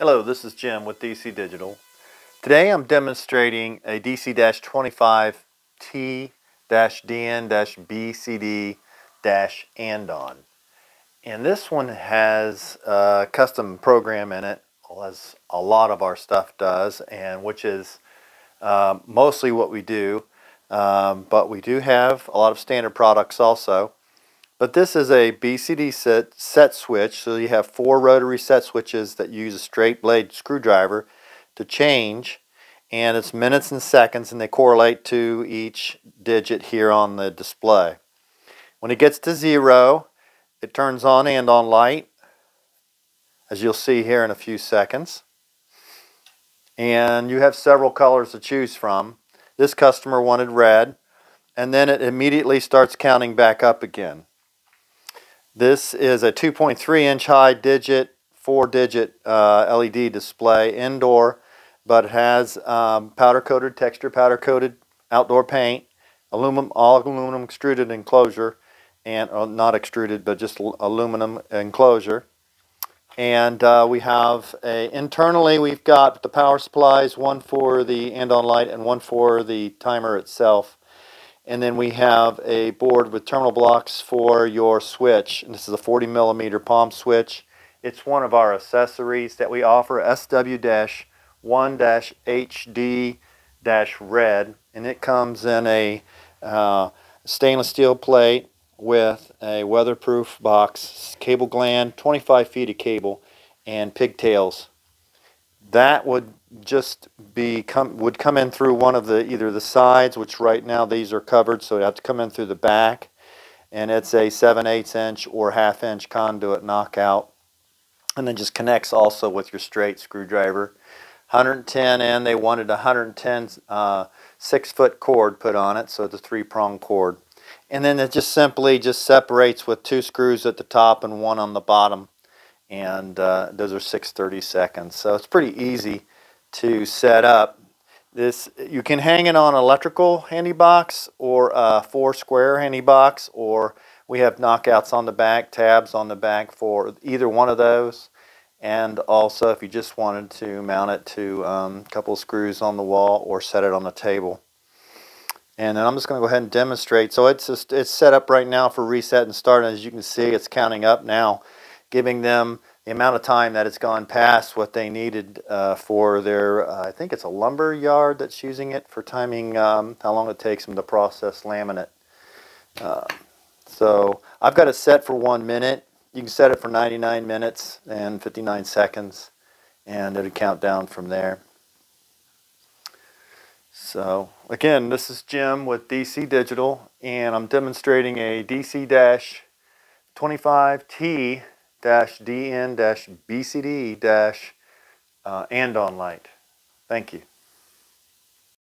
Hello, this is Jim with DC Digital. Today I'm demonstrating a DC-25T-DN-BCD-ANDON. And this one has a custom program in it, as a lot of our stuff does, and which is uh, mostly what we do. Um, but we do have a lot of standard products also. But this is a BCD set, set switch, so you have four rotary set switches that use a straight blade screwdriver to change, and it's minutes and seconds, and they correlate to each digit here on the display. When it gets to zero, it turns on Andon light, as you'll see here in a few seconds. And you have several colors to choose from. This customer wanted red, and then it immediately starts counting back up again. This is a 2.3 inch high digit, four digit uh, LED display indoor, but has um, powder coated, texture powder coated outdoor paint, aluminum, all aluminum extruded enclosure, and uh, not extruded, but just aluminum enclosure. And uh, we have a, internally we've got the power supplies, one for the Andon light and one for the timer itself. And then we have a board with terminal blocks for your switch. And this is a 40 millimeter palm switch. It's one of our accessories that we offer, SW-1-HD-red. And it comes in a uh, stainless steel plate with a weatherproof box, cable gland, 25 feet of cable, and pigtails. That would just be come would come in through one of the either the sides, which right now these are covered, so you have to come in through the back, and it's a 7 8 inch or half inch conduit knockout, and then just connects also with your straight screwdriver. 110 and they wanted a 110 uh, six foot cord put on it, so a three prong cord, and then it just simply just separates with two screws at the top and one on the bottom and uh, those are 630 seconds. So it's pretty easy to set up. This You can hang it on electrical handy box or a four square handy box or we have knockouts on the back, tabs on the back for either one of those. And also if you just wanted to mount it to um, a couple screws on the wall or set it on the table. And then I'm just going to go ahead and demonstrate. So it's just it's set up right now for reset and start. And as you can see, it's counting up now, giving them the amount of time that it's gone past what they needed uh, for their, uh, I think it's a lumber yard that's using it for timing um, how long it takes them to process laminate. Uh, so I've got it set for one minute. You can set it for 99 minutes and 59 seconds and it'll count down from there. So again, this is Jim with DC Digital and I'm demonstrating a DC-25T dn dash bcd uh, Andon light. Thank you.